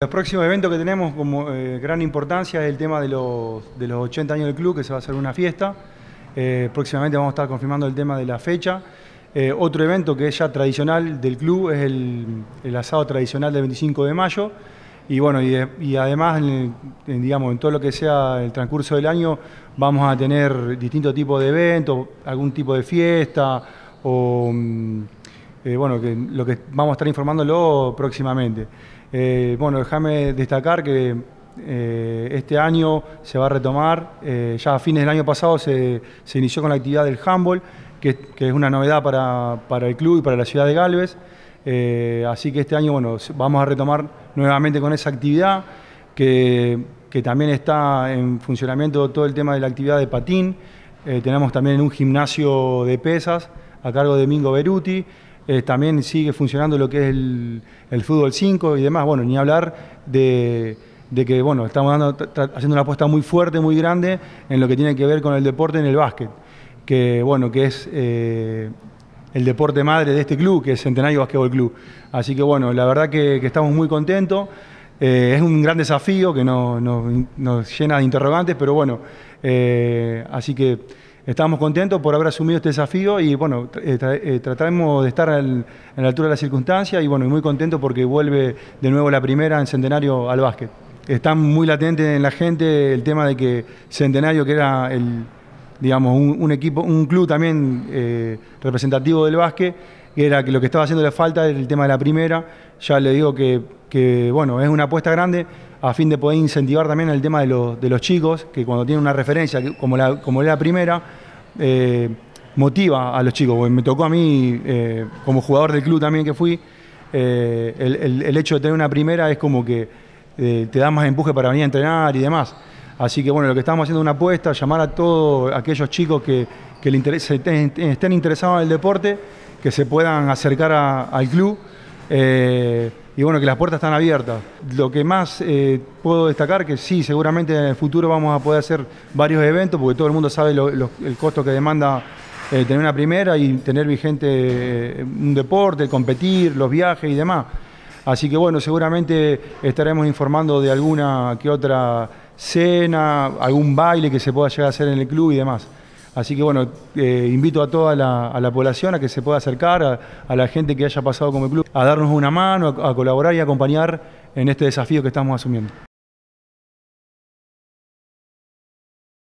Los próximos eventos que tenemos como eh, gran importancia es el tema de los, de los 80 años del club, que se va a hacer una fiesta. Eh, próximamente vamos a estar confirmando el tema de la fecha. Eh, otro evento que es ya tradicional del club es el, el asado tradicional del 25 de mayo. Y bueno, y, de- y además, en, en, digamos, en todo lo que sea el transcurso del año, vamos a tener distintos tipos de eventos, algún tipo de fiesta o mm, eh, bueno, que lo que vamos a estar informándolo próximamente. Eh, bueno, déjame destacar que eh, este año se va a retomar, ya a fines del año pasado se, inició con la actividad del handball, que, es una novedad para, el club y para la ciudad de Galvez. Así que este año bueno, vamos a retomar nuevamente con esa actividad, que, que también está en funcionamiento todo el tema de la actividad de patín. Tenemos también un gimnasio de pesas a cargo de Mingo Beruti. Eh, también sigue funcionando lo que es el, fútbol 5 y demás. Bueno, ni hablar de, de que bueno, estamos haciendo una apuesta muy fuerte, muy grande en lo que tiene que ver con el deporte en el básquet, que bueno, que es eh, el deporte madre de este club, que es Centenario Básquetbol Club. Así que bueno, la verdad que, estamos muy contentos. Eh, es un gran desafío que nos, nos- llena de interrogantes, pero bueno, así que estamos contentos por haber asumido este desafío y bueno, tra- eh, eh, trataremos de estar en la altura de las circunstancias y bueno, muy contentos porque vuelve de nuevo la primera en Centenario al básquet. Está muy latente en la gente el tema de que Centenario, que era el, digamos, un, equipo, un club también eh, representativo del básquet, que era que lo que estaba haciendo le falta era el tema de la primera. Ya le digo que, que, bueno, es una apuesta grande a fin de poder incentivar también el tema de, los- de los chicos, que cuando tienen una referencia como la, como la primera, eh, motiva a los chicos. Porque me tocó a mí, eh, como jugador del club también que fui, eh, el, el- hecho de tener una primera es como que te da más empuje para venir a entrenar y demás. Así que bueno, lo que estamos haciendo es una apuesta, llamar a todos aquellos chicos que, que le interese- estén, interesados en el deporte, que se puedan acercar al club. Eh, y bueno, que las puertas están abiertas. Lo que más eh, puedo destacar, que sí, seguramente en el futuro vamos a poder hacer varios eventos, porque todo el mundo sabe lo- el costo que demanda eh, tener una primera y tener vigente un deporte, competir, los viajes y demás. Así que bueno, seguramente estaremos informando de alguna que otra cena, algún baile que se pueda llegar a hacer en el club y demás. Así que bueno, eh, invito a toda la, población a que se pueda acercar, a, a la gente que haya pasado como el club, a darnos una mano, a, a colaborar y acompañar en este desafío que estamos asumiendo.